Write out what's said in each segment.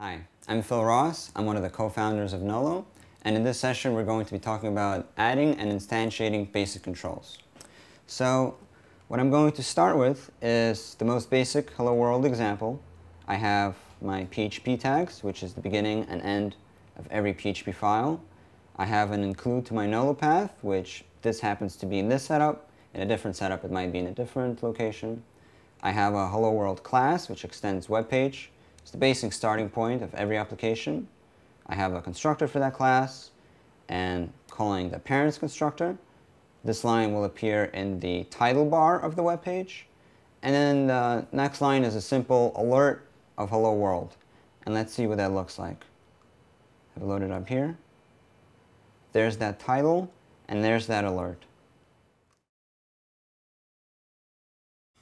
Hi, I'm Phil Ross. I'm one of the co-founders of NOLOH, and in this session we're going to be talking about adding and instantiating basic controls. So what I'm going to start with is the most basic Hello World example. I have my PHP tags, which is the beginning and end of every PHP file. I have an include to my NOLOH path, which this happens to be in this setup. In a different setup, it might be in a different location. I have a Hello World class, which extends web page. It's the basic starting point of every application. I have a constructor for that class, and calling the parents constructor. This line will appear in the title bar of the web page. And then the next line is a simple alert of Hello World. And let's see what that looks like. I've loaded up here. There's that title, and there's that alert.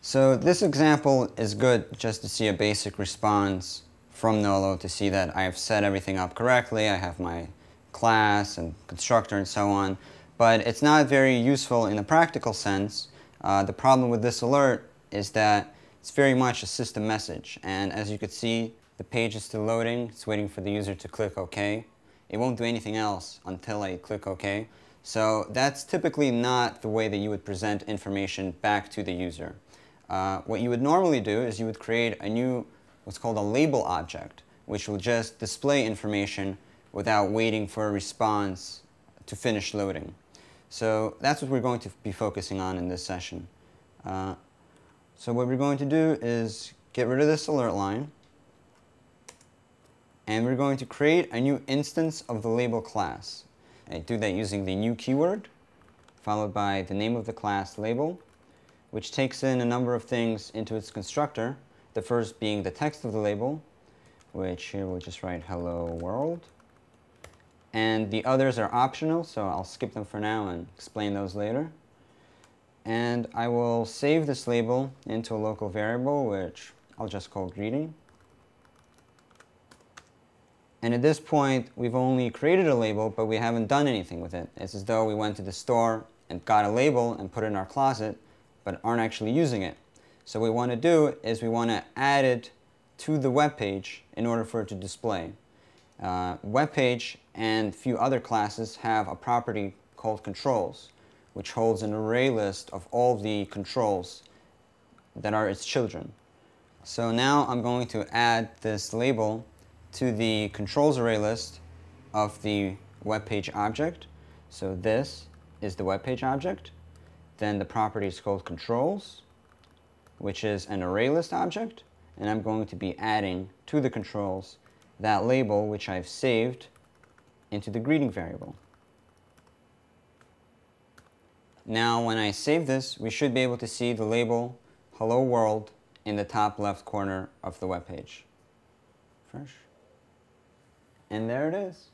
So this example is good just to see a basic response from NOLOH to see that I have set everything up correctly. I have my class and constructor and so on. But it's not very useful in a practical sense. Uh, the problem with this alert is that it's very much a system message. And as you could see, the page is still loading. It's waiting for the user to click OK. It won't do anything else until I click OK. So that's typically not the way that you would present information back to the user. Uh, what you would normally do is you would create a new, what's called a label object, which will just display information without waiting for a response to finish loading. So that's what we're going to be focusing on in this session. Uh, so what we're going to do is get rid of this alert line and we're going to create a new instance of the label class. I do that using the new keyword, followed by the name of the class label, which takes in a number of things into its constructor, the first being the text of the label, which here we'll just write hello world. And the others are optional, so I'll skip them for now and explain those later. And I will save this label into a local variable, which I'll just call greeting. And at this point, we've only created a label, but we haven't done anything with it. It's as though we went to the store and got a label and put it in our closet, but aren't actually using it. So what we want to do is we want to add it to the web page in order for it to display. Uh, web page and a few other classes have a property called controls, which holds an array list of all the controls that are its children. So now I'm going to add this label to the controls array list of the web page object. So this is the web page object. Then the property is called controls, which is an array list object. And I'm going to be adding to the controls that label which I've saved into the greeting variable. Now when I save this, we should be able to see the label hello world in the top left corner of the web page. Fresh. And there it is.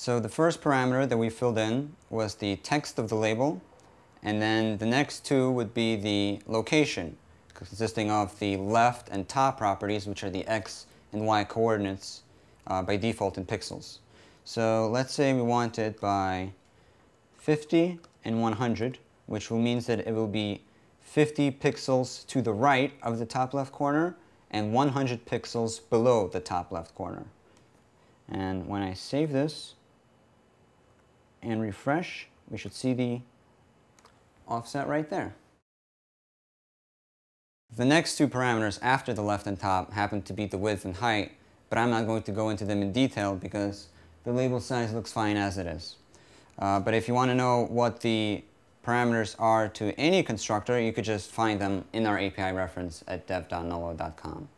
So the first parameter that we filled in was the text of the label, and then the next two would be the location, consisting of the left and top properties, which are the x and y coordinates uh, by default in pixels. So let's say we want it by 50 and 100, which will means that it will be 50 pixels to the right of the top left corner and 100 pixels below the top left corner. And when I save this and refresh, we should see the offset right there. The next two parameters after the left and top happen to be the width and height, but I'm not going to go into them in detail because the label size looks fine as it is. Uh, but if you want to know what the parameters are to any constructor, you could just find them in our API reference at dev.noloh.com.